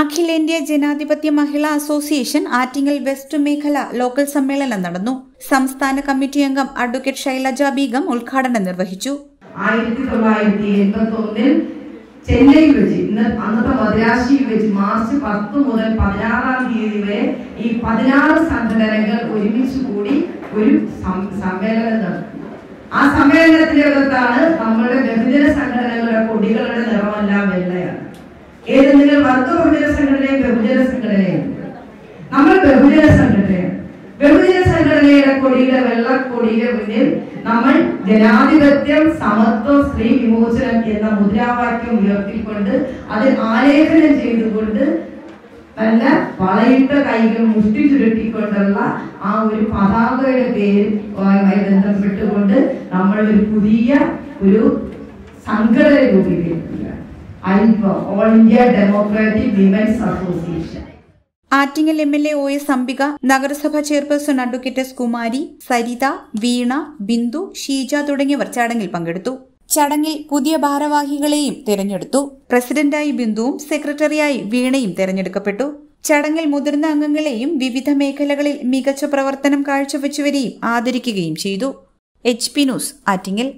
അഖിലേന്ത്യാ ജനാധിപത്യ മഹിളാ അസോസിയേഷൻ ആറ്റിങ്ങൽ വെസ്റ്റ് മേഖല ലോക്കൽ സമ്മേളനം നടന്നു. സംസ്ഥാന കമ്മിറ്റി അംഗം അഡ്വക്കേറ്റ് ശൈലജ ബീഗം ഉദ്ഘാടനം നിർവഹിച്ചു. ആയിരത്തി തൊള്ളായിരത്തി എൺപത്തി ഒന്നിൽ ചെന്നൈയിൽ വെച്ച് ഇന്ന് അന്നത്തെ മദ്രാശിയിൽ വെച്ച് മാർച്ച് പത്ത് മുതൽ പതിനാറാം തീയതി വരെ ഈ പതിനാറ് സംഘടനകൾ ഒരുമിച്ച് കൂടി ഒരു സമ്മേളനം നടത്തി ആ സമ്മേളനത്തിന്റെ അകത്താണ് നമ്മളുടെ വർഗ ബഹുജന സംഘടനയും ബഹുജന സംഘടനയും. നമ്മൾ ബഹുജന സംഘടനയാണ് ബഹുജന സംഘടനയുടെ കൊടിയുടെ വെള്ളക്കൊടിയുടെ മുന്നിൽ നമ്മൾ ജനാധിപത്യം സമത്വം സ്ത്രീ വിമോചനം എന്ന മുദ്രാവാക്യം ഉയർത്തിക്കൊണ്ട് അത് ആലേഖനം ചെയ്തുകൊണ്ട് നല്ല വളയിട്ട കൈകൾ മുഷ്ടി ചുരുട്ടിക്കൊണ്ടുള്ള ആ ഒരു പതാകയുടെ പേരുമായി ബന്ധപ്പെട്ടുകൊണ്ട് നമ്മൾ ഒരു പുതിയ ഒരു സംഘടന രൂപീകരിക്കുക all India democratic women's Attingal M L A O S Ambika നഗരസഭാ chairperson advocate S Kumari Saritha Veena Bindu Sheeja തുടങ്ങിയവർ ചടങ്ങിൽ പങ്കെടുത്തു. ചടങ്ങിൽ പുതിയ ഭാരവാഹികളെയും തിരഞ്ഞെടുത്തു. പ്രസിഡന്റായി ബിന്ദുവും സെക്രട്ടറിയായി വീണയും തിരഞ്ഞെടുക്കപ്പെട്ടു. ചടങ്ങിൽ മുതിർന്ന അംഗങ്ങളെയും വിവിധ മേഖലകളിൽ മികച്ച പ്രവർത്തനം കാഴ്ചവെച്ചവരെയും ആദരിക്കുകയും ചെയ്തു. H P news Attingal.